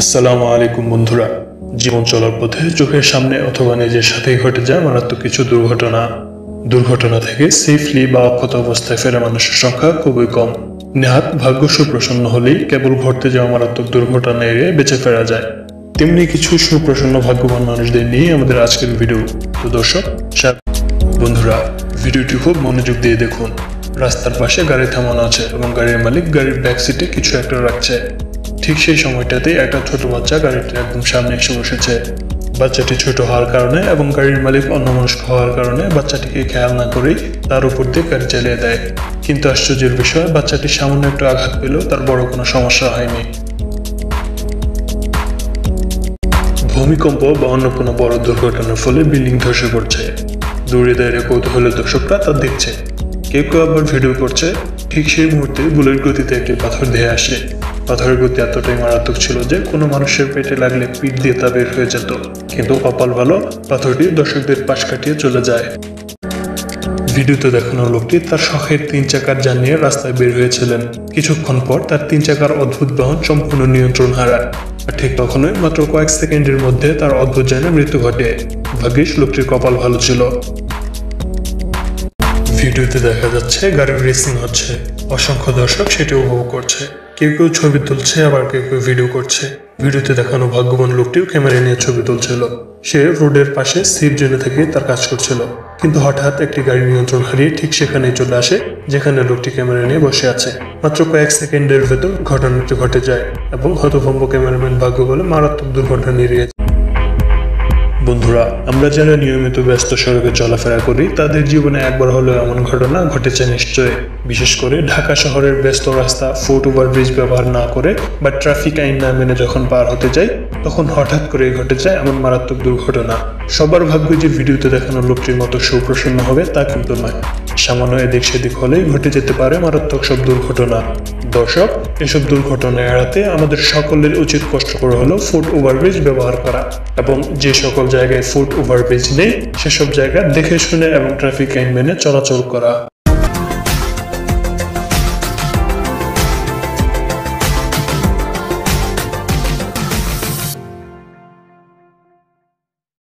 আসসালামু আলাইকুম বন্ধুরা। জীবন চলার পথে চোখের সামনে অথবা নিজের সাথেই ঘটে যায় মারাত্মক কিছু দুর্ঘটনা। দুর্ঘটনা থেকে সেফলি বা অক্ষত অবস্থায় ফেরা মানুষের সংখ্যা খুবই কম। নেহাত ভাগ্য সুপ্রসন্ন হলেই কেবল ঘটতে যাওয়া মারাত্মক দুর্ঘটনা এড়িয়ে বেঁচে ফেরা যায়। তেমনি কিছু সুপ্রসন্ন ভাগ্যবান মানুষদের নিয়ে আমাদের আজকের ভিডিও। তো দর্শক বন্ধুরা, ভিডিওটি খুব মনোযোগ দিয়ে দেখুন। রাস্তার পাশে গাড়ি থামানো আছে এবং গাড়ির মালিক গাড়ির ব্যাক সিটে কিছু একটা রাখছে। ঠিক সেই সময়টাতে একটা ছোট বাচ্চা গাড়িটির একদম সামনে এসে বসেছে। বাচ্চাটি ছোট হওয়ার কারণে এবং গাড়ির মালিক অন্যমনস্ক হওয়ার কারণে বাচ্চাটিকে খেয়াল না করেই তার উপর দিয়ে গাড়ি চালিয়ে দেয়। কিন্তু আশ্চর্যের বিষয় বাচ্চাটি সামান্য একটু আঘাত পেলেও তার বড় কোনো সমস্যা হয়নি। ভূমিকম্প বা অন্য কোনো বড় দুর্ঘটনার ফলে বিল্ডিং ধসে পড়ছে। দূরে দাঁড়িয়ে কৌতূহলের দর্শকরা তা দেখছে। কেউ কেউ আবার ভিডিও করছে, ঠিক সেই মুহূর্তে বুলেট গতিতে একটি পাথর ধেয়ে আসে। পাথরের গতি এতটাই মারাত্মক ছিল যে কোনো মানুষের পেটে লাগলে পিঠ দিয়ে তা বের হয়ে যেত। কিন্তু কপাল ভালো, পাথরটি দর্শকদের পাশ কাটিয়ে চলে যায়। ভিডিওতে দেখানো লোকটি তার শখের তিন চাকার যান নিয়ে রাস্তায় বের হয়েছিলেন। কিছুক্ষণ পর তার তিন চাকার অদ্ভুত বাহন সম্পূর্ণ নিয়ন্ত্রণ হারায়। আর ঠিক তখনই মাত্র কয়েক সেকেন্ডের মধ্যে তার অদ্ভুত যানে মৃত্যু ঘটে। ভাগ্যিস লোকটির কপাল ভালো ছিল। ভিডিওতে দেখা যাচ্ছে গাড়ির রেসিং হচ্ছে। অসংখ্য দর্শক সেটি উপভোগ করছে। কেউ কেউ ছবি তুলছে, আবার কেউ কেউ ভিডিও করছে। ভিডিওতে দেখানো ভাগ্যবান লোকটিও ক্যামেরা নিয়ে ছবি তুলছিল। সে রোডের পাশে সিট জেনে থেকে তার কাজ করছিল। কিন্তু হঠাৎ একটি গাড়ি নিয়ন্ত্রণ হারিয়ে ঠিক সেখানেই চলে আসে, যেখানে লোকটি ক্যামেরা নিয়ে বসে আছে। মাত্র কয়েক সেকেন্ডের ভেতর ঘটনাটি ঘটে যায় এবং হতভম্ব ক্যামেরাম্যান ভাগ্য বলে মারাত্মক দুর্ঘটনা এড়িয়েছে বন্ধুরা, আমরা যারা নিয়মিত ব্যস্ত সড়কে চলাফেরা করি, তাদের জীবনে একবার হলেও এমন ঘটনা ঘটেছে নিশ্চয় বিশেষ করে ঢাকা শহরের ব্যস্ত রাস্তা, ফুট ওভারব্রিজ ব্যবহার না করে বা ট্রাফিক আইন না মেনে যখন পার হতে যাই তখন হঠাৎ করে ঘটে যায় এমন মারাত্মক দুর্ঘটনা। সবার ভাগ্য যে ভিডিওতে দেখানো লোকটির মতো সুপ্রসন্ন হবে তা কিন্তু নয়। সামান্য এদিক সেদিক হলেই ঘটে যেতে পারে মারাত্মক সব দুর্ঘটনা। দর্শক, এসব দুর্ঘটনা এড়াতে আমাদের সকলের উচিত কষ্টকর হলো ফুট ওভারব্রিজ ব্যবহার করা এবং যে সকল জায়গায় ফুট ওভারব্রিজ নেই, সেসব জায়গা দেখে শুনে এবং ট্রাফিক আইন মেনে চলাচল করা।